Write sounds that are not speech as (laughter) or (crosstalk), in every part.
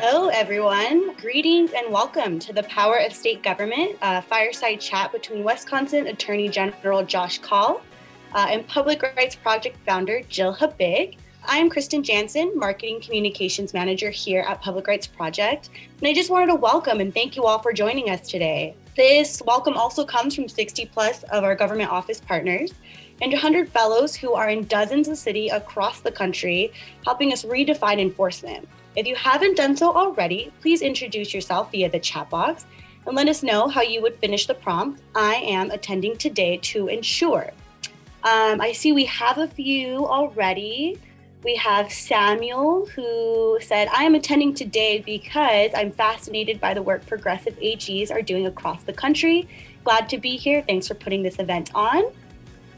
Hello, everyone. Greetings and welcome to the Power of State Government uh, fireside chat between Wisconsin Attorney General Josh Kaul uh, and Public Rights Project founder Jill Habig. I'm Kristen Jansen, Marketing Communications Manager here at Public Rights Project, and I just wanted to welcome and thank you all for joining us today. This welcome also comes from 60 plus of our government office partners and 100 fellows who are in dozens of cities across the country helping us redefine enforcement. If you haven't done so already, please introduce yourself via the chat box and let us know how you would finish the prompt. I am attending today to ensure. Um, I see we have a few already. We have Samuel who said, I am attending today because I'm fascinated by the work progressive AGs are doing across the country. Glad to be here. Thanks for putting this event on.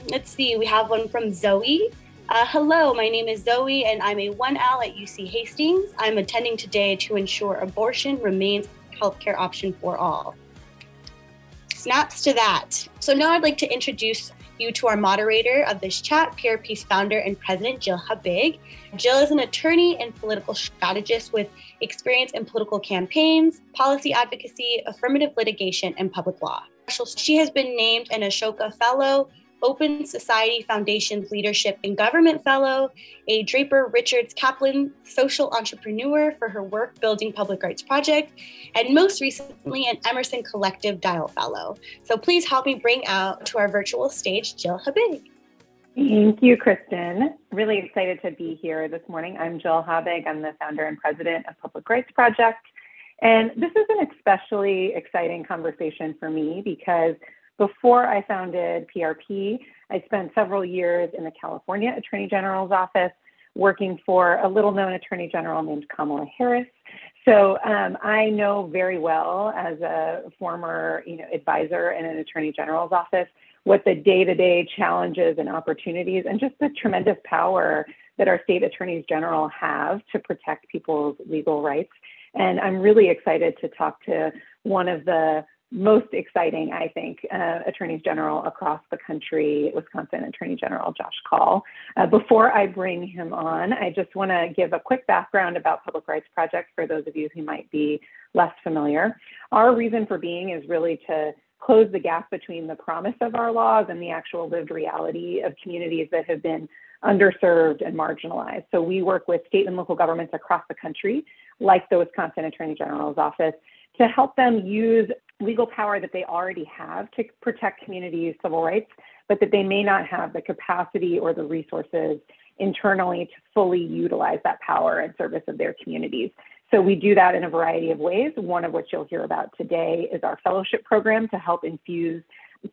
Let's see, we have one from Zoe. Uh, hello, my name is Zoe, and I'm a 1L at UC Hastings. I'm attending today to ensure abortion remains a healthcare option for all. Snaps to that. So now I'd like to introduce you to our moderator of this chat, PRP's founder and president, Jill Habig. Jill is an attorney and political strategist with experience in political campaigns, policy advocacy, affirmative litigation, and public law. She has been named an Ashoka Fellow, Open Society Foundation's Leadership and Government Fellow, a Draper Richards Kaplan Social Entrepreneur for her work building public rights project, and most recently an Emerson Collective Dial Fellow. So please help me bring out to our virtual stage Jill Habig. Thank you, Kristen. Really excited to be here this morning. I'm Jill Habig. I'm the founder and president of Public Rights Project. And this is an especially exciting conversation for me because before I founded PRP, I spent several years in the California Attorney General's office working for a little known Attorney General named Kamala Harris. So um, I know very well as a former you know, advisor in an Attorney General's office what the day-to-day challenges and opportunities and just the tremendous power that our state attorneys general have to protect people's legal rights. And I'm really excited to talk to one of the most exciting, I think, uh, attorneys general across the country, Wisconsin Attorney General Josh Kaul. Uh, before I bring him on, I just want to give a quick background about Public Rights Project for those of you who might be less familiar. Our reason for being is really to close the gap between the promise of our laws and the actual lived reality of communities that have been underserved and marginalized. So we work with state and local governments across the country, like the Wisconsin Attorney General's office, to help them use legal power that they already have to protect communities' civil rights, but that they may not have the capacity or the resources internally to fully utilize that power in service of their communities. So we do that in a variety of ways. One of which you'll hear about today is our fellowship program to help infuse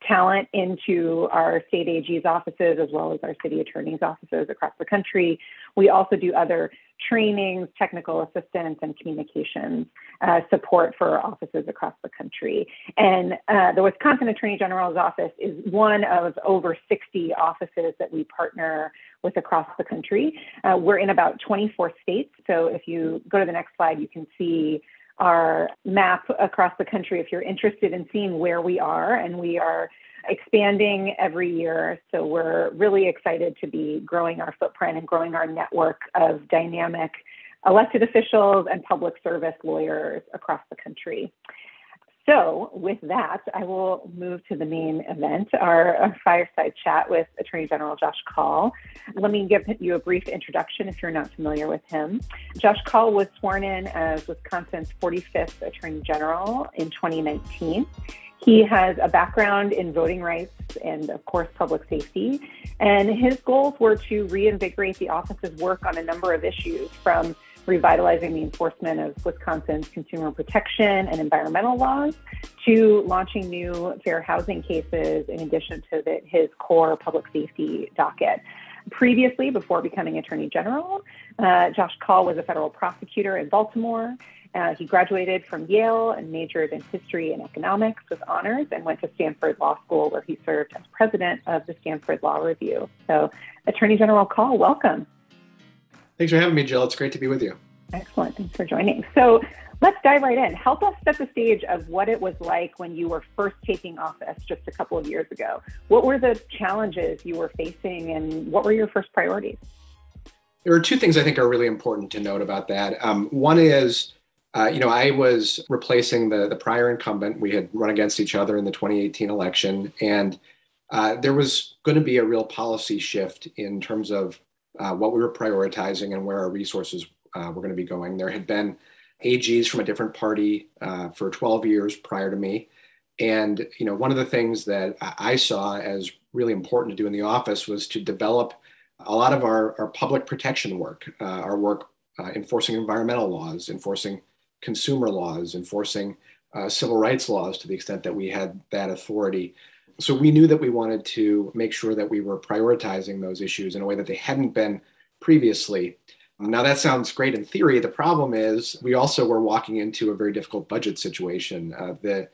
talent into our state AG's offices as well as our city attorney's offices across the country. We also do other trainings, technical assistance, and communications uh, support for offices across the country. And uh, the Wisconsin Attorney General's office is one of over 60 offices that we partner with across the country. Uh, we're in about 24 states. So if you go to the next slide, you can see our map across the country if you're interested in seeing where we are. And we are expanding every year. So we're really excited to be growing our footprint and growing our network of dynamic elected officials and public service lawyers across the country. So, with that, I will move to the main event, our, our, fireside chat with Attorney General Josh Kaul. Let me give you a brief introduction if you're not familiar with him. Josh Kaul was sworn in as Wisconsin's 45th Attorney General in 2019. He has a background in voting rights and, of course, public safety. And his goals were to reinvigorate the office's work on a number of issues from revitalizing the enforcement of Wisconsin's consumer protection and environmental laws to launching new fair housing cases in addition to the, his core public safety docket. Previously, before becoming Attorney General, uh, Josh Kaul was a federal prosecutor in Baltimore. Uh, he graduated from Yale and majored in history and economics with honors and went to Stanford Law School, where he served as president of the Stanford Law Review. So, Attorney General Kaul, welcome. Thanks for having me, Jill. It's great to be with you. Excellent. Thanks for joining. So let's dive right in. Help us set the stage of what it was like when you were first taking office just a couple of years ago. What were the challenges you were facing and what were your first priorities? There are two things I think are really important to note about that. Um, one is Uh, you know, I was replacing the the prior incumbent. We had run against each other in the 2018 election, and uh, there was going to be a real policy shift in terms of uh, what we were prioritizing and where our resources uh, were going to be going. There had been AGs from a different party uh, for 12 years prior to me, and you know, one of the things that I saw as really important to do in the office was to develop a lot of our, our public protection work, uh, our work enforcing environmental laws, enforcing consumer laws, enforcing uh, civil rights laws to the extent that we had that authority. So we knew that we wanted to make sure that we were prioritizing those issues in a way that they hadn't been previously. Now, that sounds great in theory. The problem is we also were walking into a very difficult budget situation. Uh, the,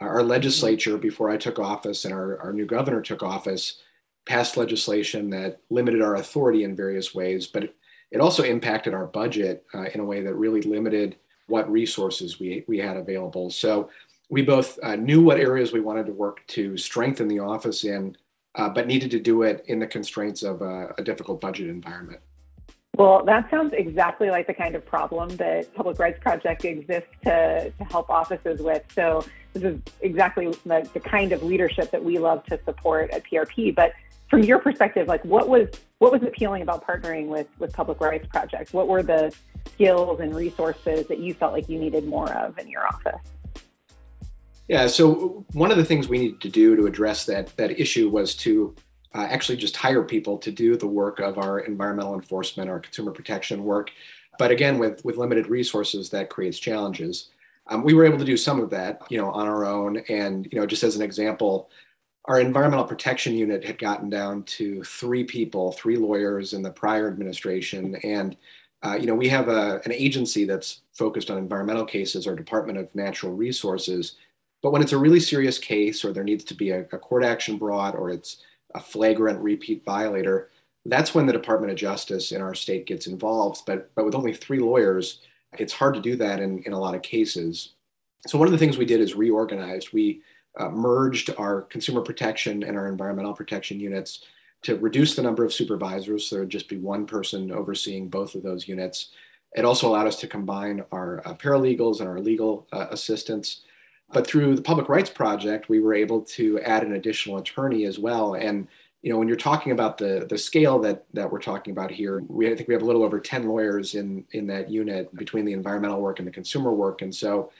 our legislature, before I took office and our, our new governor took office, passed legislation that limited our authority in various ways, but it, also impacted our budget uh, in a way that really limited what resources we, we had available. So we both uh, knew what areas we wanted to work to strengthen the office in, uh, but needed to do it in the constraints of a, a difficult budget environment. Well, that sounds exactly like the kind of problem that Public Rights Project exists to, to help offices with. So this is exactly the, the kind of leadership that we love to support at PRP. But from your perspective, like what was what was appealing about partnering with with Public Rights Project? What were the skills and resources that you felt like you needed more of in your office? Yeah, so one of the things we needed to do to address that that issue was to uh, actually just hire people to do the work of our environmental enforcement, our consumer protection work. But again, with with limited resources, that creates challenges. Um, we were able to do some of that, you know, on our own. And you know, just as an example, our environmental protection unit had gotten down to three people, three lawyers in the prior administration. And, uh, you know, we have a, an agency that's focused on environmental cases, our Department of Natural Resources. But when it's a really serious case or there needs to be a, a court action brought or it's a flagrant repeat violator, that's when the Department of Justice in our state gets involved. But, but with only three lawyers, it's hard to do that in, in a lot of cases. So one of the things we did is reorganized. We uh, merged our consumer protection and our environmental protection units to reduce the number of supervisors. So there would just be one person overseeing both of those units. It also allowed us to combine our uh, paralegals and our legal uh, assistants. But through the Public Rights Project, we were able to add an additional attorney as well. And you know, when you're talking about the the scale that that we're talking about here, we I think we have a little over 10 lawyers in in that unit between the environmental work and the consumer work. And so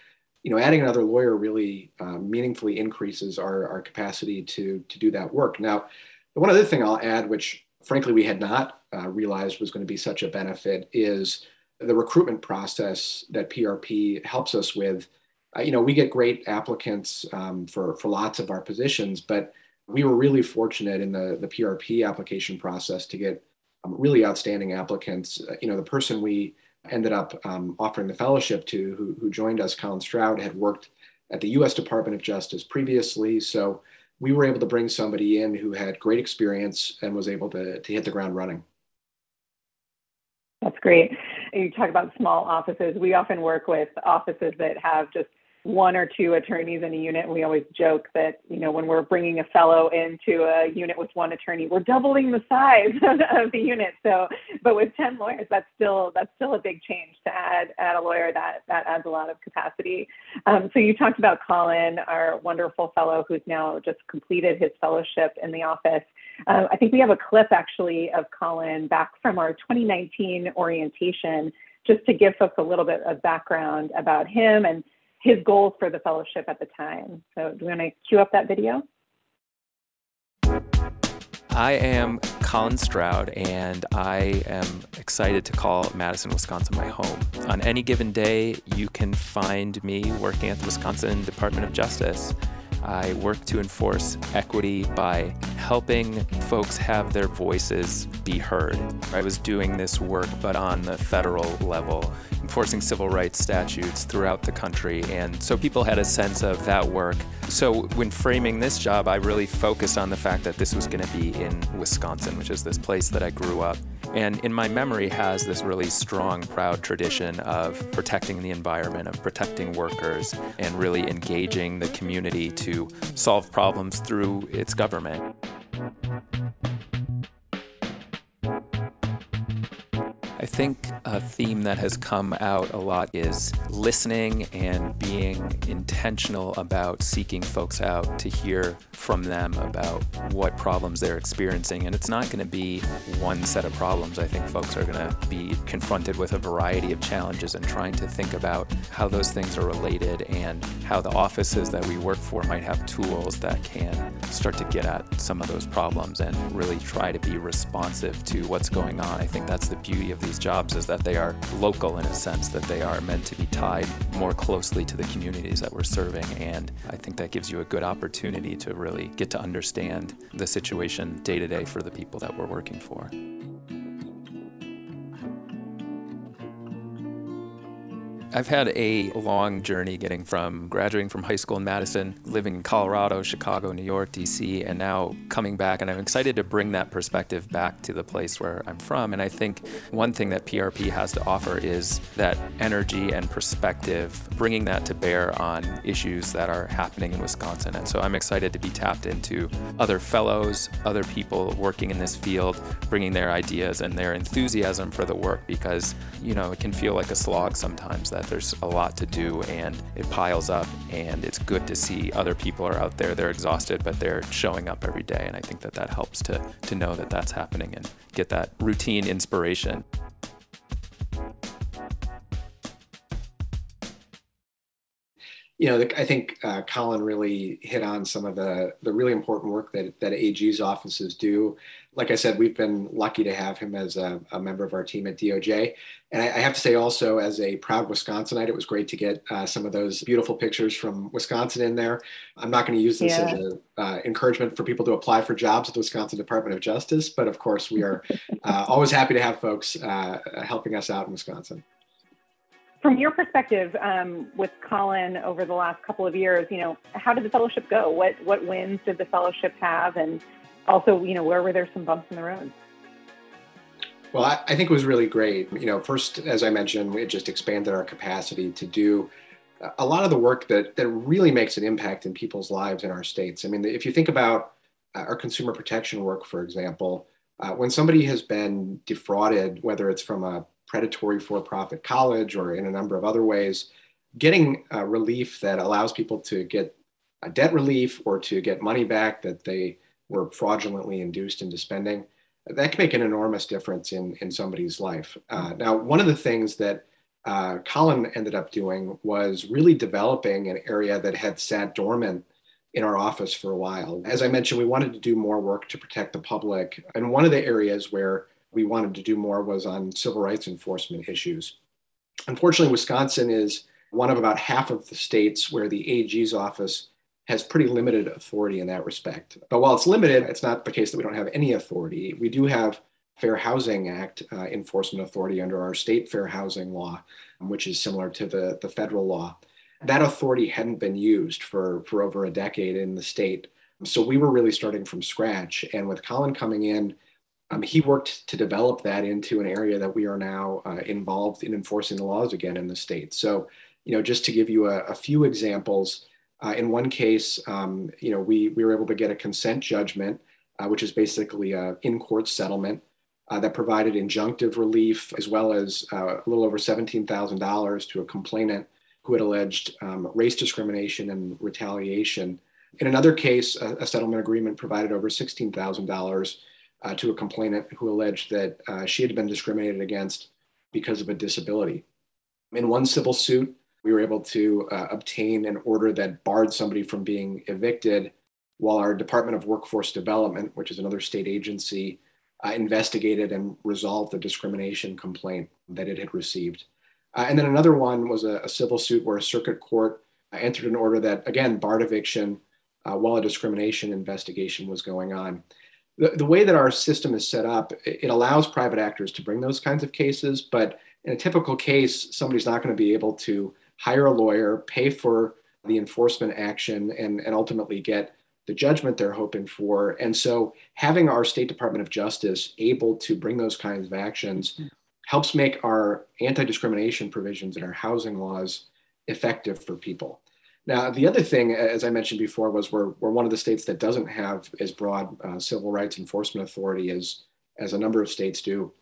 you know, adding another lawyer really uh, meaningfully increases our, our capacity to, to do that work. Now, one other thing I'll add, which frankly we had not uh, realized was going to be such a benefit, is the recruitment process that PRP helps us with. Uh, you know, we get great applicants um, for, for lots of our positions, but we were really fortunate in the, the PRP application process to get um, really outstanding applicants. Uh, you know, the person we ended up um, offering the fellowship to, who, who joined us, Colin Stroud, had worked at the US Department of Justice previously. So we were able to bring somebody in who had great experience and was able to, to hit the ground running. That's great. You talk about small offices. We often work with offices that have just one or two attorneys in a unit. We always joke that, you know, when we're bringing a fellow into a unit with one attorney, we're doubling the size (laughs) of the unit. So, but with 10 lawyers, that's still, that's still a big change to add, add a lawyer that, that adds a lot of capacity. Um, so you talked about Colin, our wonderful fellow who's now just completed his fellowship in the office. Uh, I think we have a clip actually of Colin back from our 2019 orientation just to give folks a little bit of background about him and his goals for the fellowship at the time. So, do we want to cue up that video? I am Colin Stroud, and I am excited to call Madison, Wisconsin my home. On any given day, you can find me working at the Wisconsin Department of Justice. I work to enforce equity by helping folks have their voices be heard. I was doing this work, but on the federal level, enforcing civil rights statutes throughout the country. And so people had a sense of that work. So when framing this job, I really focused on the fact that this was going to be in Wisconsin, which is this place that I grew up. And in my memory has this really strong, proud tradition of protecting the environment, of protecting workers, and really engaging the community to solve problems through its government. I think a theme that has come out a lot is listening and being intentional about seeking folks out to hear from them about what problems they're experiencing. And it's not going to be one set of problems. I think folks are going to be confronted with a variety of challenges and trying to think about how those things are related and how the offices that we work for might have tools that can start to get at some of those problems and really try to be responsive to what's going on. I think that's the beauty of these jobs is that they are local in a sense that they are meant to be tied more closely to the communities that we're serving and I think that gives you a good opportunity to really get to understand the situation day to day for the people that we're working for. I've had a long journey getting from graduating from high school in Madison, living in Colorado, Chicago, New York, DC, and now coming back. And I'm excited to bring that perspective back to the place where I'm from. And I think one thing that PRP has to offer is that energy and perspective, bringing that to bear on issues that are happening in Wisconsin. And so I'm excited to be tapped into other fellows, other people working in this field, bringing their ideas and their enthusiasm for the work because, you know, it can feel like a slog sometimes that there's a lot to do and it piles up and it's good to see other people are out there. They're exhausted but they're showing up every day. And i think that that helps to to know that that's happening and get that routine inspiration you know, I think uh, Colin really hit on some of the the really important work that that AG's offices do. Like I said, we've been lucky to have him as a, a member of our team at DOJ, and I, I, have to say also, as a proud Wisconsinite, it was great to get uh, some of those beautiful pictures from Wisconsin in there. I'm not going to use this yeah. as an uh, encouragement for people to apply for jobs at the Wisconsin Department of Justice, but of course, we are uh, always happy to have folks uh, helping us out in Wisconsin from your perspective um, with Colin over the last couple of years, you know, how did the fellowship go? What what wins did the fellowship have, and also, you know, where were there some bumps in the road? Well, I, I think it was really great. You know, first, as I mentioned, we just expanded our capacity to do a lot of the work that that really makes an impact in people's lives in our states. I mean, if you think about our consumer protection work, for example, uh, when somebody has been defrauded, whether it's from a predatory for profit college or in a number of other ways, getting uh, relief that allows people to get a debt relief or to get money back that they were fraudulently induced into spending, that can make an enormous difference in, in somebody's life. Uh, now, one of the things that uh, Colin ended up doing was really developing an area that had sat dormant in our office for a while. As I mentioned, we wanted to do more work to protect the public. And one of the areas where we wanted to do more was on civil rights enforcement issues. Unfortunately, Wisconsin is one of about half of the states where the AG's office has pretty limited authority in that respect. But while it's limited, it's not the case that we don't have any authority. We do have Fair Housing Act uh, enforcement authority under our state fair housing law, which is similar to the, the federal law. That authority hadn't been used for, for over a decade in the state. So we were really starting from scratch. And with Colin coming in um, he worked to develop that into an area that we are now uh, involved in enforcing the laws again in the state. So, you know, just to give you a, a few examples, uh, in one case, um, you know, we, we were able to get a consent judgment, uh, which is basically an in-court settlement uh, that provided injunctive relief as well as uh, a little over $17,000 to a complainant who had alleged um, race discrimination and retaliation. In another case, a, a settlement agreement provided over $16,000 uh, to a complainant who alleged that uh, she had been discriminated against because of a disability. In one civil suit, we were able to uh, obtain an order that barred somebody from being evicted while our Department of Workforce Development, which is another state agency, uh, investigated and resolved the discrimination complaint that it had received. Uh, and then another one was a, a, civil suit where a circuit court uh, entered an order that, again, barred eviction while a discrimination investigation was going on the, the way that our system is set up, it allows private actors to bring those kinds of cases, but in a typical case, somebody's not going to be able to hire a lawyer, pay for the enforcement action, and, and ultimately get the judgment they're hoping for. And so having our State Department of Justice able to bring those kinds of actions mm-hmm. helps make our anti-discrimination provisions in our housing laws effective for people. Now, the other thing, as I mentioned before, was we're, we're one of the states that doesn't have as broad uh, civil rights enforcement authority as, as a number of states do.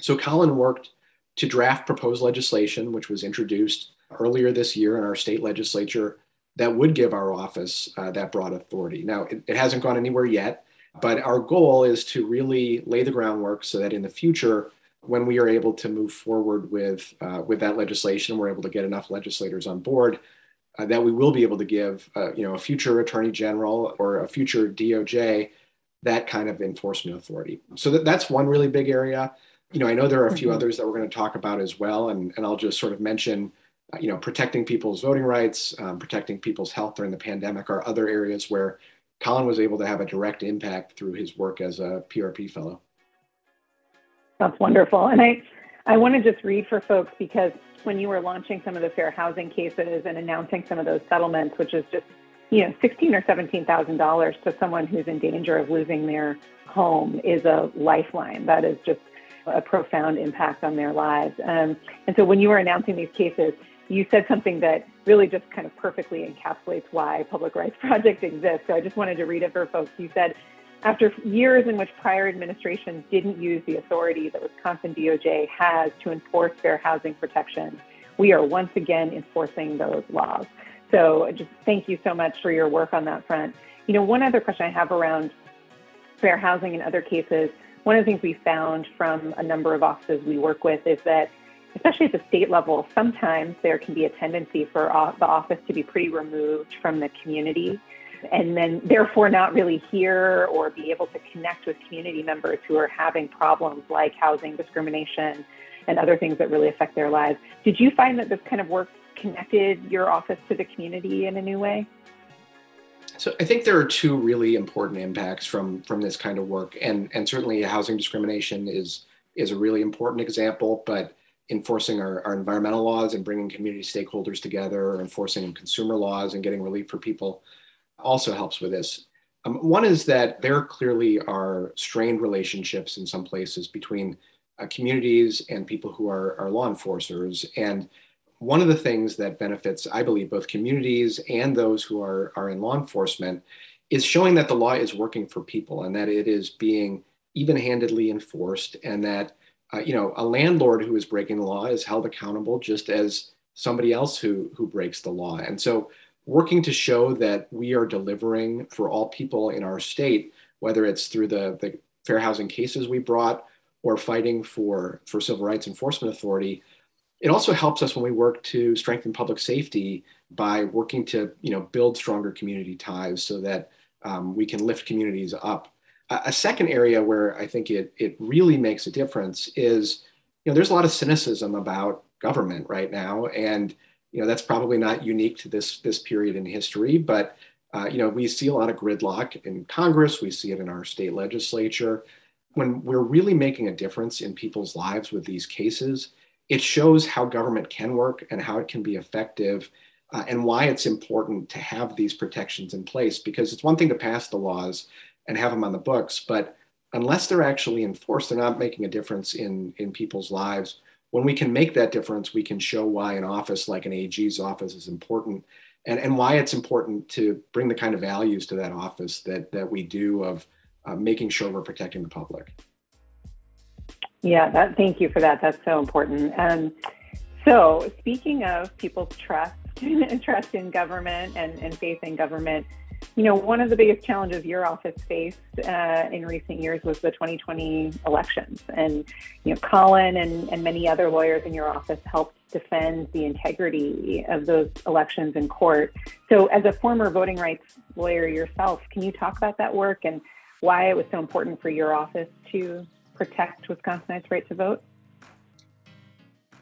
So Colin worked to draft proposed legislation, which was introduced earlier this year in our state legislature, that would give our office uh, that broad authority. Now, it, it hasn't gone anywhere yet, but our goal is to really lay the groundwork so that in the future, when we are able to move forward with uh, with that legislation, we're able to get enough legislators on board uh, that we will be able to give, uh, you know, a future attorney general or a future DOJ that kind of enforcement authority. So that, that's one really big area. You know, I know there are a few mm-hmm. others that we're going to talk about as well, and, and I'll just sort of mention, uh, you know, protecting people's voting rights, um, protecting people's health during the pandemic are other areas where Colin was able to have a direct impact through his work as a PRP fellow. That's wonderful. And I, I want to just read for folks because when you were launching some of the fair housing cases and announcing some of those settlements, which is just, you know, sixteen or seventeen thousand dollars to someone who's in danger of losing their home is a lifeline. That is just a profound impact on their lives. Um, and so when you were announcing these cases, you said something that really just kind of perfectly encapsulates why Public Rights (laughs) Project exists. So I just wanted to read it for folks. You said, after years in which prior administrations didn't use the authority that Wisconsin DOJ has to enforce fair housing protections, we are once again enforcing those laws. So just thank you so much for your work on that front. You know, one other question I have around fair housing in other cases, one of the things we found from a number of offices we work with is that especially at the state level, sometimes there can be a tendency for the office to be pretty removed from the community and then therefore not really hear or be able to connect with community members who are having problems like housing discrimination and other things that really affect their lives. Did you find that this kind of work connected your office to the community in a new way? So I think there are two really important impacts from from this kind of work, and and certainly housing discrimination is is a really important example. But enforcing our, our environmental laws and bringing community stakeholders together, or enforcing consumer laws and getting relief for people also helps with this. Um, one is that there clearly are strained relationships in some places between uh, communities and people who are, are law enforcers. And one of the things that benefits, I believe, both communities and those who are, are in law enforcement is showing that the law is working for people and that it is being even handedly enforced and that uh, you know a landlord who is breaking the law is held accountable just as somebody else who who breaks the law and so working to show that we are delivering for all people in our state, whether it's through the, the fair housing cases we brought or fighting for, for civil rights enforcement authority. It also helps us when we work to strengthen public safety by working to you know, build stronger community ties so that um, we can lift communities up. A, a second area where I think it, it really makes a difference is, you know, there's a lot of cynicism about government right now. And you know that's probably not unique to this this period in history, but uh, you know we see a lot of gridlock in Congress. We see it in our state legislature. When we're really making a difference in people's lives with these cases, it shows how government can work and how it can be effective. Uh, and why it's important to have these protections in place because it's one thing to pass the laws and have them on the books but unless they're actually enforced they're not making a difference in in people's lives when we can make that difference, we can show why an office like an AG's office is important and, and why it's important to bring the kind of values to that office that, that we do of uh, making sure we're protecting the public. Yeah, that, thank you for that. That's so important. Um, so, speaking of people's trust, (laughs) trust in government and, and faith in government, you know, one of the biggest challenges your office faced uh, in recent years was the 2020 elections. And, you know, Colin and, and many other lawyers in your office helped defend the integrity of those elections in court. So, as a former voting rights lawyer yourself, can you talk about that work and why it was so important for your office to protect Wisconsinites' right to vote?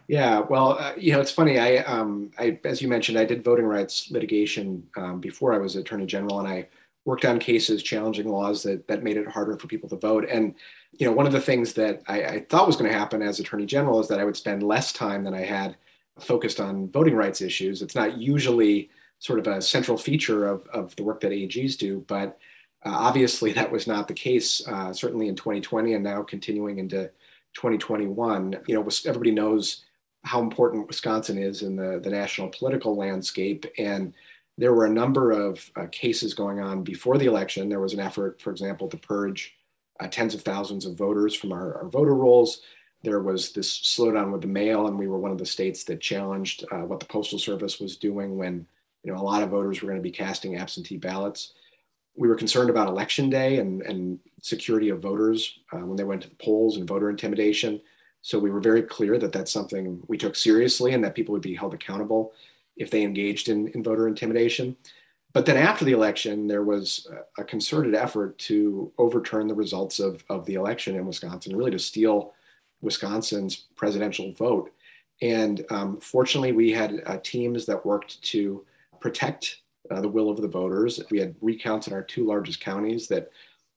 Yeah, well, uh, you know, it's funny. I, um, I, as you mentioned, I did voting rights litigation um, before I was Attorney General, and I worked on cases challenging laws that that made it harder for people to vote. And you know, one of the things that I, I thought was going to happen as Attorney General is that I would spend less time than I had focused on voting rights issues. It's not usually sort of a central feature of, of the work that AGs do, but uh, obviously (laughs) that was not the case. Uh, certainly in 2020, and now continuing into 2021. You know, everybody knows how important Wisconsin is in the, the national political landscape. And there were a number of uh, cases going on before the election. There was an effort, for example, to purge uh, tens of thousands of voters from our, our, voter rolls. there was this slowdown with the mail, and we were one of the states that challenged uh, what the Postal Service was doing when you know a lot of voters were going to be casting absentee ballots. We were concerned about election day and, and security of voters uh, when they went to the polls and voter intimidation. So we were very clear that that's something we took seriously and that people would be held accountable if they engaged in, in voter intimidation. But then after the election, there was a concerted effort to overturn the results of, of the election in Wisconsin, really to steal Wisconsin's presidential vote. And um, fortunately, we had uh, teams that worked to protect uh, the will of the voters. We had recounts in our two largest counties that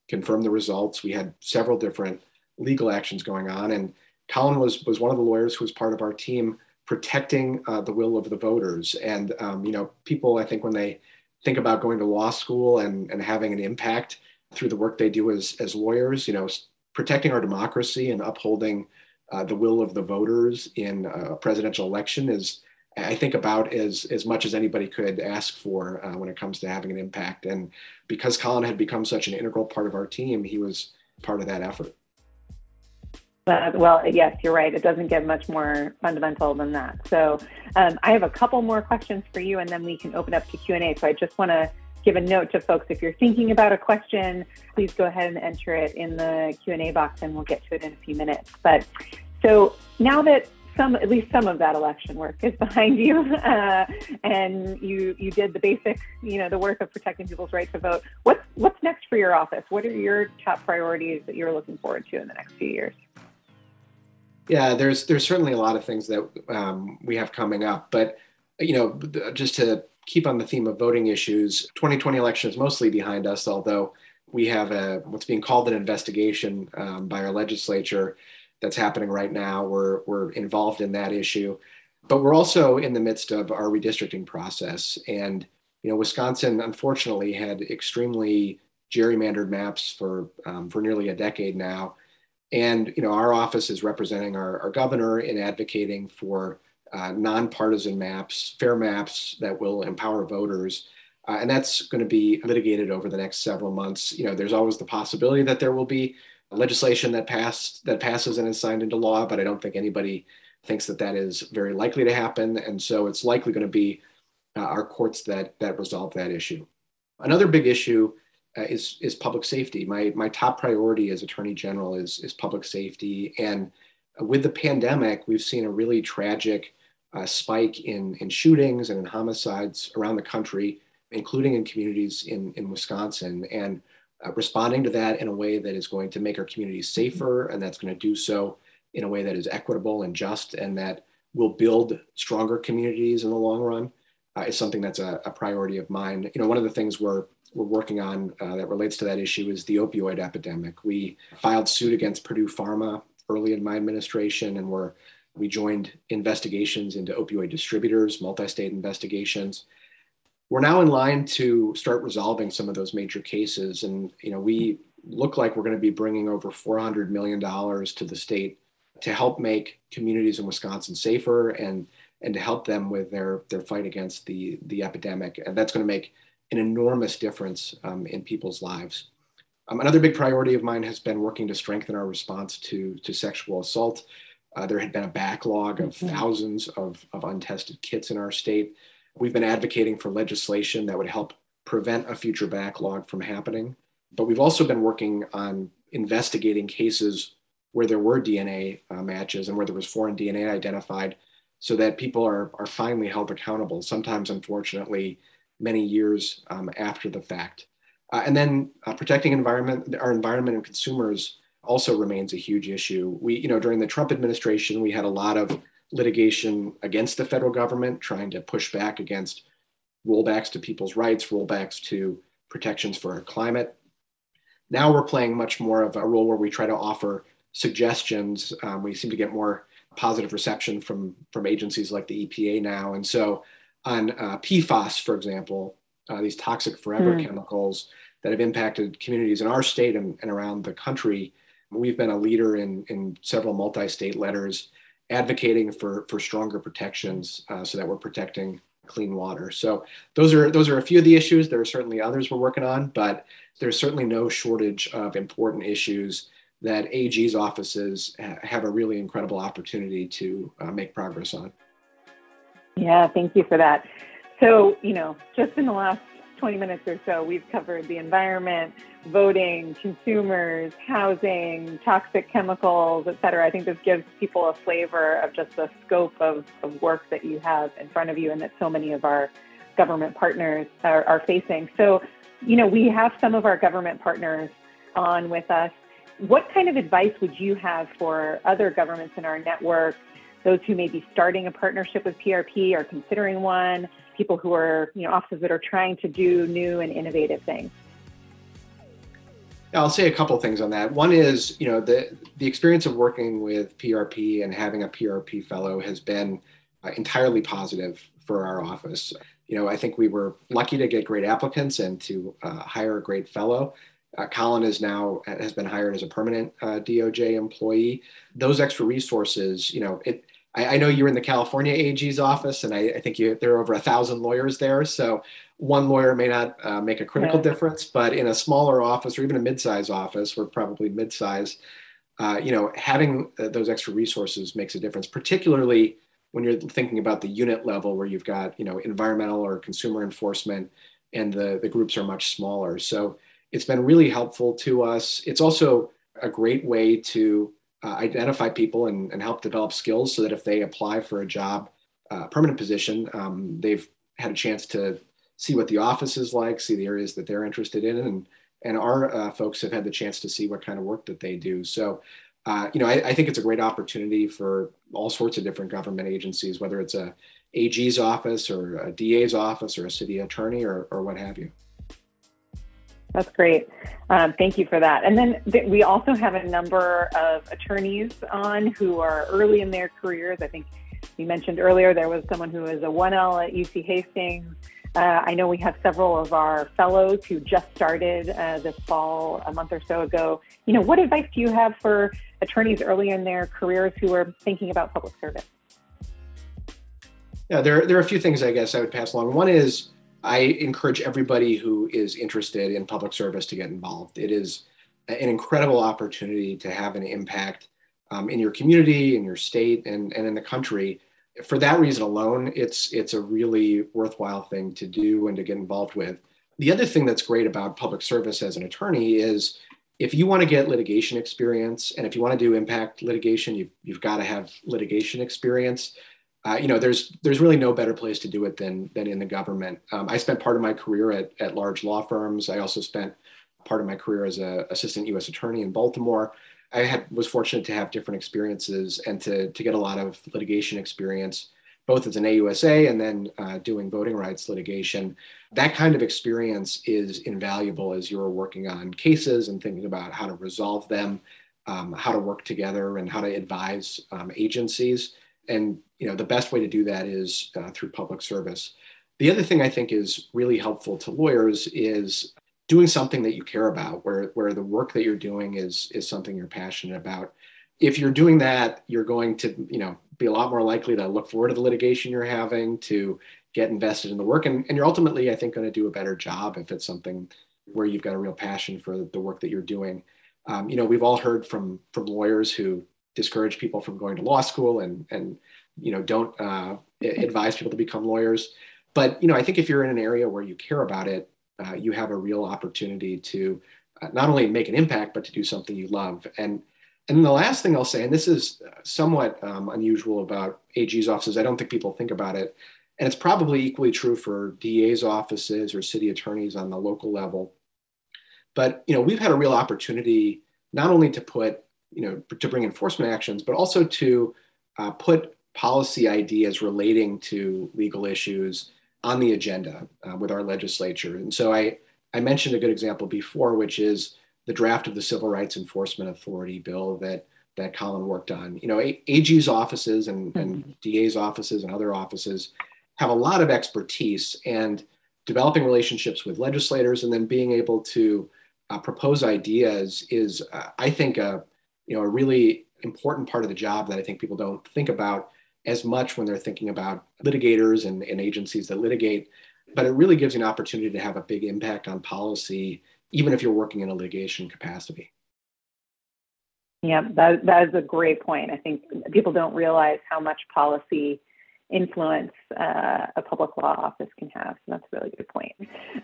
confirmed the results. We had several different legal actions going on. And Colin was, was one of the lawyers who was part of our team protecting uh, the will of the voters. And, um, you know, people, I think, when they think about going to law school and, and having an impact through the work they do as, as lawyers, you know, protecting our democracy and upholding uh, the will of the voters in a presidential election is, I think, about as, as much as anybody could ask for uh, when it comes to having an impact. And because Colin had become such an integral part of our team, he was part of that effort. Well, yes, you're right. It doesn't get much more fundamental than that. So um, I have a couple more questions for you, and then we can open up to Q&A. So I just want to give a note to folks if you're thinking about a question please go ahead and enter it in the q&a box and we'll get to it in a few minutes but so now that some at least some of that election work is (laughs) behind you uh, and you you did the basic you know the work of protecting people's right to vote what's what's next for your office what are your top priorities that you're looking forward to in the next few years yeah, there's there's certainly a lot of things that um, we have coming up, but you know, just to keep on the theme of voting issues, 2020 election is mostly behind us, although we have a what's being called an investigation um, by our legislature that's happening right now. We're we're involved in that issue, but we're also in the midst of our redistricting process, and you know, Wisconsin unfortunately had extremely gerrymandered maps for um, for nearly a decade now and you know, our office is representing our, our governor in advocating for uh, nonpartisan maps, fair maps that will empower voters. Uh, and that's going to be litigated over the next several months. You know, there's always the possibility that there will be legislation that passed that passes and is signed into law, but I don't think anybody thinks that that is very likely to happen. And so it's likely going to be uh, our courts that that resolve that issue. Another big issue uh, is is public safety. My my top priority as Attorney General is is public safety, and with the pandemic, we've seen a really tragic uh, spike in in shootings and in homicides around the country, including in communities in in Wisconsin, and uh, responding to that in a way that is going to make our communities safer, and that's going to do so in a way that is equitable and just, and that will build stronger communities in the long run. Uh, is something that's a, a, priority of mine. You know, one of the things we're we're working on uh, that relates to that issue is the opioid epidemic. We filed suit against Purdue Pharma early in my administration, and we're, we joined investigations into opioid distributors, multi state investigations. We're now in line to start resolving some of those major cases. And, you know, we look like we're going to be bringing over $400 million to the state to help make communities in Wisconsin safer and and to help them with their their fight against the the epidemic. And that's going to make an enormous difference um, in people's lives. Um, another big priority of mine has been working to strengthen our response to, to sexual assault. Uh, there had been a backlog of mm-hmm. thousands of, of untested kits in our state. We've been advocating for legislation that would help prevent a future backlog from happening. But we've also been working on investigating cases where there were DNA uh, matches and where there was foreign DNA identified so that people are, are finally held accountable. Sometimes, unfortunately, many years um, after the fact. Uh, and then uh, protecting environment, our environment and consumers also remains a huge issue. We, you know, during the Trump administration, we had a lot of litigation against the federal government, trying to push back against rollbacks to people's rights, rollbacks to protections for our climate. Now we're playing much more of a role where we try to offer suggestions. Um, we seem to get more positive reception from from agencies like the EPA now, and so on uh, PFAS, for example, uh, these toxic forever mm. chemicals that have impacted communities in our state and, and around the country. We've been a leader in, in several multi state letters advocating for, for stronger protections uh, so that we're protecting clean water. So those are those are a few of the issues. There are certainly others we're working on, but there's certainly no shortage of important issues that AG's offices have a really incredible opportunity to uh, make progress on. Yeah, thank you for that. So, you know, just in the last 20 minutes or so, we've covered the environment, voting, consumers, housing, toxic chemicals, et cetera. I think this gives people a flavor of just the scope of, of work that you have in front of you and that so many of our government partners are, are facing. So, you know, we have some of our government partners on with us. What kind of advice would you have for other governments in our network, those who may be starting a partnership with PRP or considering one? people who are, you know, offices that are trying to do new and innovative things? I'll say a couple things on that. One is, you know, the the experience of working with PRP and having a PRP fellow has been uh, entirely positive for our office. You know, I think we were lucky to get great applicants and to uh, hire a great fellow. Uh, Colin is now has been hired as a permanent uh, DOJ employee. Those extra resources, you know, it I, I, know you're in the California AG's office, and I, I, think you, there are over a thousand lawyers there. So one lawyer may not uh, make a critical yeah. difference, but in a smaller office or even a mid-size office, we're probably mid-size. Uh, you know, having uh, those extra resources makes a difference, particularly when you're thinking about the unit level where you've got you know environmental or consumer enforcement, and the the groups are much smaller. So it's been really helpful to us. It's also a great way to uh, identify people and, and, help develop skills so that if they apply for a job, uh, permanent position, um, they've had a chance to see what the office is like, see the areas that they're interested in, and and our uh, folks have had the chance to see what kind of work that they do. So, uh, you know, I, I, think it's a great opportunity for all sorts of different government agencies, whether it's a AG's office or a DA's office or a city attorney or, or what have you. That's great. Um, thank you for that. And then th- we also have a number of attorneys on who are early in their careers. I think you mentioned earlier there was someone who is a 1L at UC Hastings. Uh, I know we have several of our fellows who just started uh, this fall a month or so ago. You know, what advice do you have for attorneys early in their careers who are thinking about public service? Yeah, there, there are a few things I guess I would pass along. One is I encourage everybody who is interested in public service to get involved. It is an incredible opportunity to have an impact um, in your community, in your state, and, and in the country. For that reason alone, it's it's a really worthwhile thing to do and to get involved with. The other thing that's great about public service as an attorney is if you want to get litigation experience and if you want to do impact litigation, you've, you've got to have litigation experience uh, you know, there's there's really no better place to do it than than in the government. Um, I spent part of my career at, at large law firms. I also spent part of my career as an assistant U.S. attorney in Baltimore. I had, was fortunate to have different experiences and to, to get a lot of litigation experience, both as an AUSA and then uh, doing voting rights litigation. That kind of experience is invaluable as you're working on cases and thinking about how to resolve them, um, how to work together, and how to advise um, agencies and you know the best way to do that is uh, through public service. The other thing I think is really helpful to lawyers is doing something that you care about, where where the work that you're doing is is something you're passionate about. If you're doing that, you're going to you know be a lot more likely to look forward to the litigation you're having, to get invested in the work, and, and you're ultimately, I think, going to do a better job if it's something where you've got a real passion for the work that you're doing. Um, you know, we've all heard from from lawyers who discourage people from going to law school and and you know don't uh, advise people to become lawyers. But you know, I think if you're in an area where you care about it, uh, you have a real opportunity to uh, not only make an impact but to do something you love. And and the last thing I'll say, and this is somewhat um, unusual about AG's offices, I don't think people think about it, and it's probably equally true for DA's offices or city attorneys on the local level. But you know, we've had a real opportunity not only to put you know, to bring enforcement actions, but also to uh, put policy ideas relating to legal issues on the agenda uh, with our legislature. And so I, I mentioned a good example before, which is the draft of the Civil Rights Enforcement Authority bill that that Colin worked on. You know, AG's offices and, and mm-hmm. DA's offices and other offices have a lot of expertise and developing relationships with legislators and then being able to uh, propose ideas is, uh, I think, a, you know, a really important part of the job that I think people don't think about as much when they're thinking about litigators and, and agencies that litigate. But it really gives you an opportunity to have a big impact on policy, even if you're working in a litigation capacity. Yeah, that, that is a great point. I think people don't realize how much policy influence uh, a public law office can have. So that's a really good point.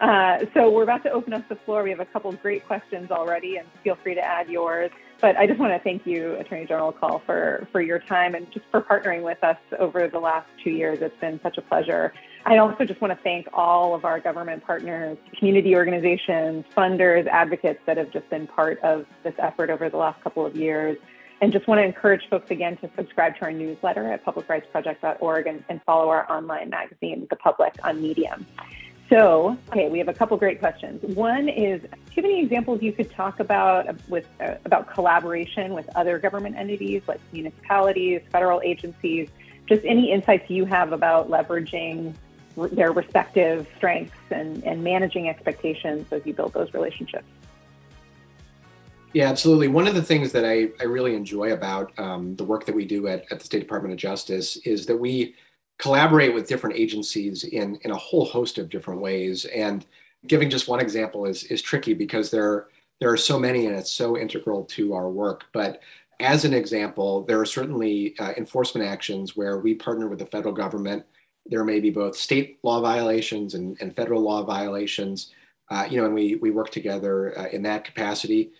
Uh, so we're about to open up the floor. We have a couple of great questions already, and feel free to add yours. But I just want to thank you, Attorney General Kaul, for, for your time and just for partnering with us over the last two years. It's been such a pleasure. I also just want to thank all of our government partners, community organizations, funders, advocates that have just been part of this effort over the last couple of years. And just want to encourage folks again to subscribe to our newsletter at publicrightsproject.org and, and follow our online magazine, The Public, on Medium. So, okay, we have a couple great questions. One is, do you have any examples you could talk about with uh, about collaboration with other government entities like municipalities, federal agencies? Just any insights you have about leveraging their respective strengths and, and managing expectations as you build those relationships. Yeah, absolutely. One of the things that I, I really enjoy about um, the work that we do at, at the State Department of Justice is that we collaborate with different agencies in, in a whole host of different ways. And giving just one example is, is tricky because there, there are so many and it's so integral to our work. But as an example, there are certainly uh, enforcement actions where we partner with the federal government there may be both state law violations and, and federal law violations, uh, you know, and we, we work together uh, in that capacity.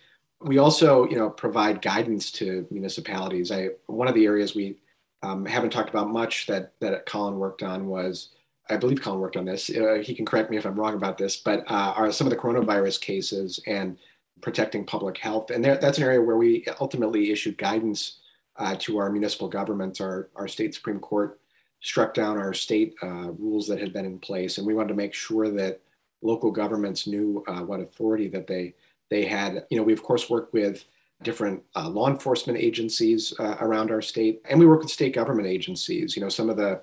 We also, you know, provide guidance to municipalities. I, one of the areas we um, haven't talked about much that, that Colin worked on was, I believe Colin worked on this. Uh, he can correct me if I'm wrong about this, but uh, are some of the coronavirus cases and protecting public health. And there, that's an area where we ultimately issued guidance uh, to our municipal governments, our, our state Supreme Court struck down our state uh, rules that had been in place, and we wanted to make sure that local governments knew uh, what authority that they they had. You know, we of course work with different uh, law enforcement agencies uh, around our state, and we work with state government agencies. You know, some of the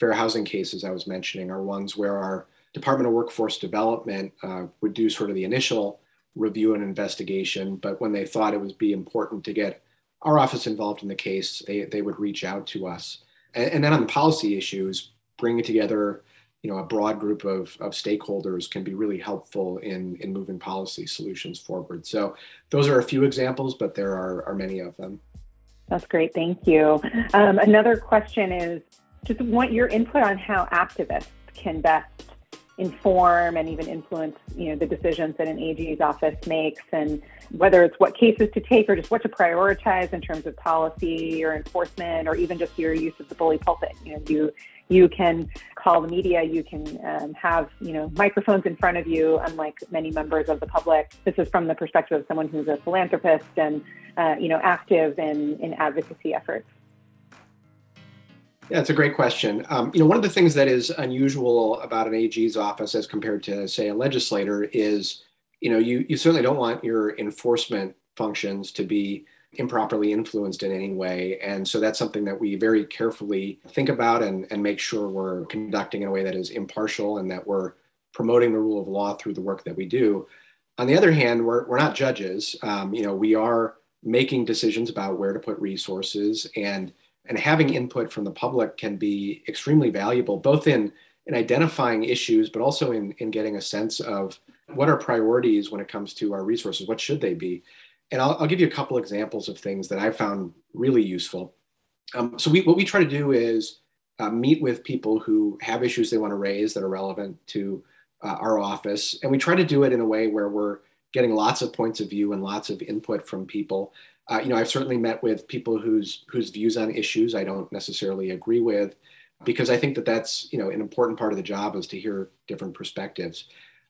fair housing cases I was mentioning are ones where our Department of Workforce Development uh, would do sort of the initial review and investigation, but when they thought it would be important to get our office involved in the case, they, they would reach out to us. And, and then on the policy issues, bringing together you know a broad group of, of stakeholders can be really helpful in in moving policy solutions forward. So those are a few examples but there are, are many of them. That's great. Thank you. Um, another question is just want your input on how activists can best inform and even influence you know the decisions that an AG's office makes and whether it's what cases to take or just what to prioritize in terms of policy or enforcement or even just your use of the bully pulpit. You know you you can call the media you can um, have you know microphones in front of you unlike many members of the public this is from the perspective of someone who's a philanthropist and uh, you know active in in advocacy efforts yeah, it's a great question. Um, you know, one of the things that is unusual about an AG's office as compared to, say, a legislator is, you know, you, you certainly don't want your enforcement functions to be improperly influenced in any way. And so that's something that we very carefully think about and, and make sure we're conducting in a way that is impartial and that we're promoting the rule of law through the work that we do. On the other hand, we're, we're not judges. Um, you know, we are making decisions about where to put resources and and having input from the public can be extremely valuable, both in, in identifying issues, but also in, in getting a sense of what are priorities when it comes to our resources, what should they be? And I'll, I'll give you a couple examples of things that I found really useful. Um, so we, what we try to do is uh, meet with people who have issues they want to raise that are relevant to uh, our office. And we try to do it in a way where we're getting lots of points of view and lots of input from people uh, you know, I've certainly met with people whose whose views on issues I don't necessarily agree with, because I think that that's you know an important part of the job is to hear different perspectives.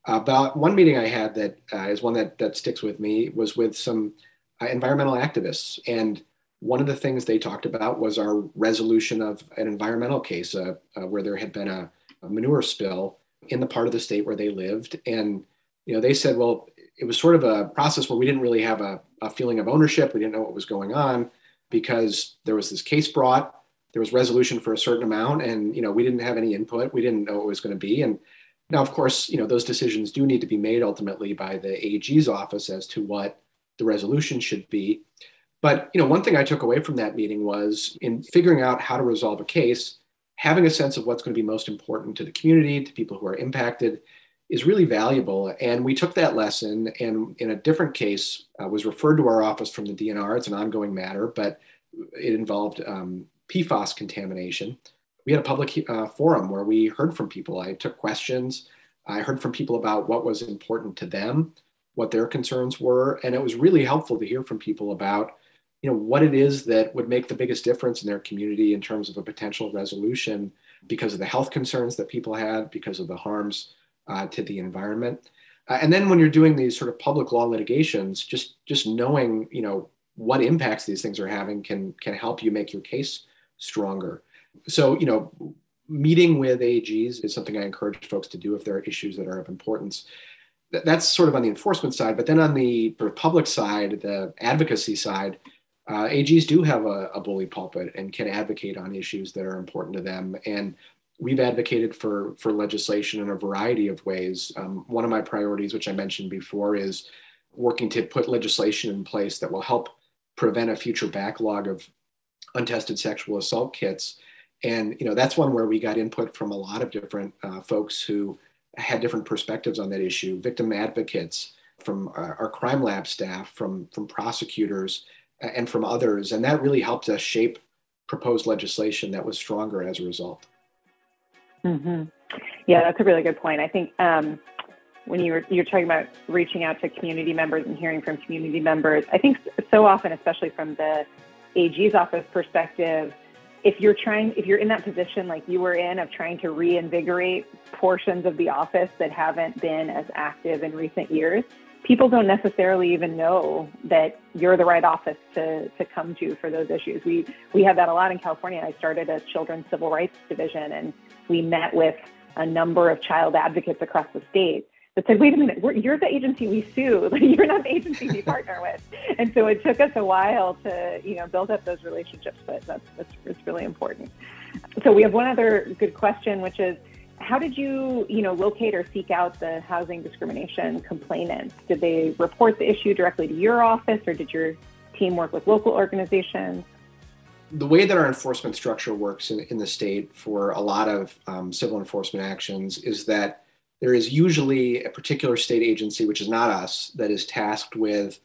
About one meeting I had that uh, is one that that sticks with me was with some uh, environmental activists, and one of the things they talked about was our resolution of an environmental case uh, where there had been a, a manure spill in the part of the state where they lived, and you know they said, well, it was sort of a process where we didn't really have a, a feeling of ownership. We didn't know what was going on because there was this case brought, there was resolution for a certain amount, and you know we didn't have any input. We didn't know what it was going to be. And now, of course, you know those decisions do need to be made ultimately by the AG's office as to what the resolution should be. But you know, one thing I took away from that meeting was in figuring out how to resolve a case, having a sense of what's going to be most important to the community, to people who are impacted, is really valuable. And we took that lesson and in a different case uh, was referred to our office from the DNR. It's an ongoing matter, but it involved um, PFAS contamination. We had a public uh, forum where we heard from people. I took questions. I heard from people about what was important to them, what their concerns were, and it was really helpful to hear from people about you know what it is that would make the biggest difference in their community in terms of a potential resolution because of the health concerns that people had because of the harms uh, to the environment. Uh, and then when you're doing these sort of public law litigations, just just knowing you know what impacts these things are having can can help you make your case stronger. So you know, meeting with AGs is something I encourage folks to do if there are issues that are of importance. That's sort of on the enforcement side, but then on the public side, the advocacy side, uh, AGs do have a, a bully pulpit and can advocate on issues that are important to them. And we've advocated for for legislation in a variety of ways. Um, one of my priorities, which I mentioned before, is working to put legislation in place that will help prevent a future backlog of untested sexual assault kits. And you know that's one where we got input from a lot of different uh, folks who had different perspectives on that issue. Victim advocates, from our, our crime lab staff, from from prosecutors, and from others, and that really helped us shape proposed legislation that was stronger as a result. Mm-hmm. Yeah, that's a really good point. I think um, when you were you're talking about reaching out to community members and hearing from community members, I think so often, especially from the AG's office perspective, if you're trying, if you're in that position like you were in of trying to reinvigorate portions of the office that haven't been as active in recent years, people don't necessarily even know that you're the right office to, to come to for those issues. We we have that a lot in California. I started a children's civil rights division, and we met with a number of child advocates across the state that said, "Wait a minute, you're the agency we sue. (laughs) you're not the agency we partner (laughs) with." And so it took us a while to you know build up those relationships, but that's that's, that's really important. So we have one other good question, which is how did you, you know, locate or seek out the housing discrimination complainants? Did they report the issue directly to your office, or did your team work with local organizations? The way that our enforcement structure works in, in the state for a lot of um, civil enforcement actions is that there is usually a particular state agency, which is not us, that is tasked with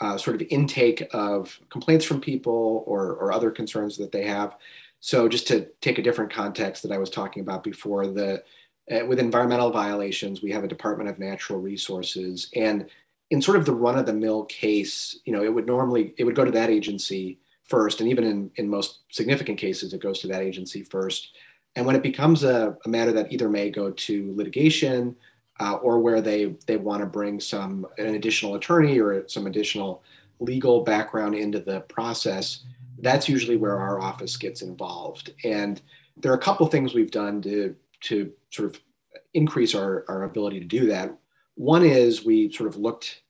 uh, sort of intake of complaints from people or, or other concerns that they have. So just to take a different context that I was talking about before, the uh, with environmental violations, we have a Department of Natural Resources, and in sort of the run of the mill case, you know, it would normally it would go to that agency first, and even in in most significant cases, it goes to that agency first. And when it becomes a, a matter that either may go to litigation uh, or where they they want to bring some an additional attorney or some additional legal background into the process, that's usually where our office gets involved. And there are a couple things we've done to, to sort of increase our, our ability to do that. One is we sort of looked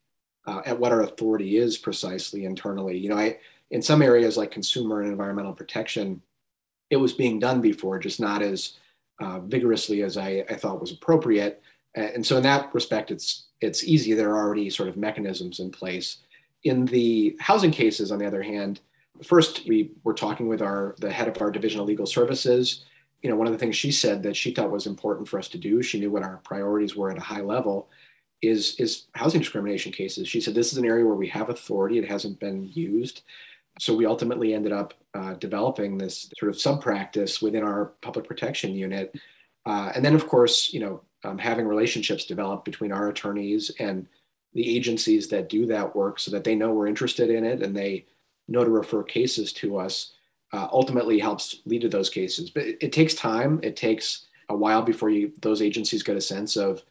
uh, at what our authority is precisely internally. You know, I, in some areas like consumer and environmental protection, it was being done before, just not as uh, vigorously as I, I thought was appropriate. And so in that respect, it's it's easy. There are already sort of mechanisms in place. In the housing cases, on the other hand, first we were talking with our the head of our division of legal services you know one of the things she said that she thought was important for us to do she knew what our priorities were at a high level is is housing discrimination cases she said this is an area where we have authority it hasn't been used so we ultimately ended up uh, developing this sort of sub practice within our public protection unit uh, and then of course you know um, having relationships develop between our attorneys and the agencies that do that work so that they know we're interested in it and they know to refer cases to us uh, ultimately helps lead to those cases. But it, it, takes time. It takes a while before you those agencies get a sense of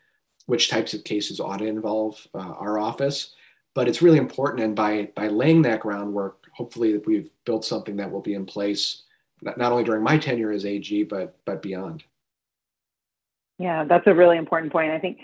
which types of cases ought to involve uh, our office. But it's really important, and by by laying that groundwork, hopefully that we've built something that will be in place not, not only during my tenure as AG, but but beyond. Yeah, that's a really important point. I think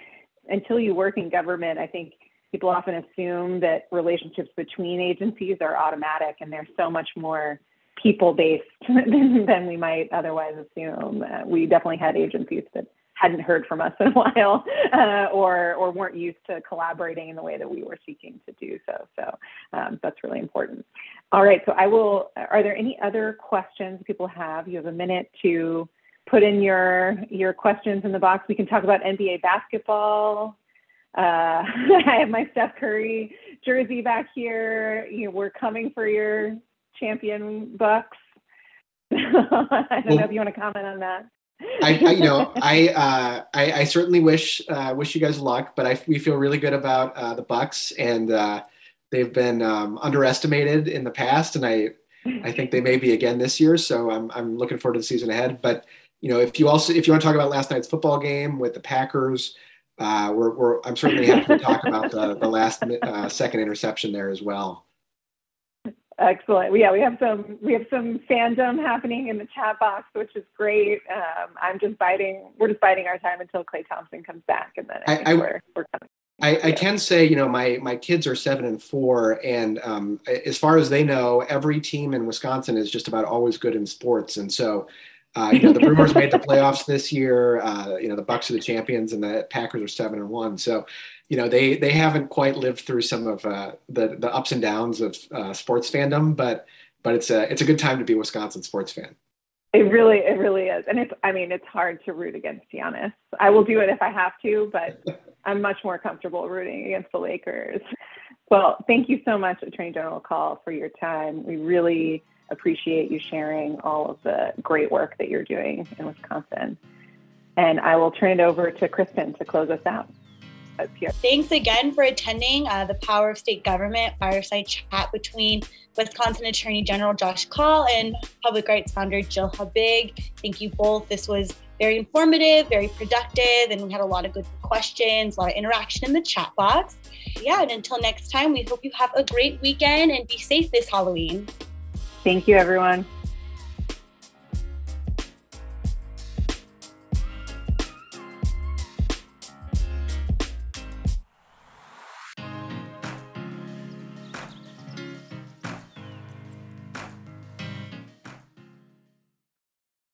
until you work in government, I think people often assume that relationships between agencies are automatic and they're so much more people based (laughs) than, than, we might otherwise assume. Uh, we definitely had agencies that hadn't heard from us in a while (laughs) uh, or, or weren't used to collaborating in the way that we were seeking to do so. So um, that's really important. All right, so I will, are there any other questions people have? You have a minute to put in your your questions in the box. We can talk about NBA basketball. Uh, (laughs) I have my Steph Curry jersey back here. You know, we're coming for your champion Bucks. (laughs) I don't well, know if you want to comment on that. I, I, you know, I, uh, I, I, certainly wish uh, wish you guys luck, but I, we feel really good about uh, the Bucks, and uh, they've been um, underestimated in the past, and I, I think they may be again this year. So I'm, I'm looking forward to the season ahead. But you know, if you also if you want to talk about last night's football game with the Packers, uh, we're, we're I'm certainly happy to talk about the, the last uh, second interception there as well. Excellent. Yeah, we have some we have some fandom happening in the chat box, which is great. Um, I'm just biding. We're just biding our time until Klay Thompson comes back, and then I, I, we're, we're coming. I, I, can say, you know, my my kids are seven and four, and um, as far as they know, every team in Wisconsin is just about always good in sports, and so. Uh, you know the (laughs) Brewers made the playoffs this year. Uh, you know the Bucks are the champions, and the Packers are seven and one. So you know they they haven't quite lived through some of uh, the the ups and downs of uh, sports fandom, but but it's a it's a good time to be a Wisconsin sports fan. It really it really is, and it's I mean it's hard to root against Giannis. I will do it if I have to, but (laughs) I'm much more comfortable rooting against the Lakers. Well, thank you so much, Attorney General Kaul, for your time. We really appreciate you sharing all of the great work that you're doing in Wisconsin. And I will turn it over to Kristen to close us out. Thanks again for attending uh, the Power of State Government fireside chat between Wisconsin Attorney General Josh Kaul and Public Rights founder Jill Habig. Thank you both. This was very informative, very productive, and we had a lot of good questions, a lot of interaction in the chat box. Yeah, and until next time, we hope you have a great weekend and be safe this Halloween. Thank you, everyone.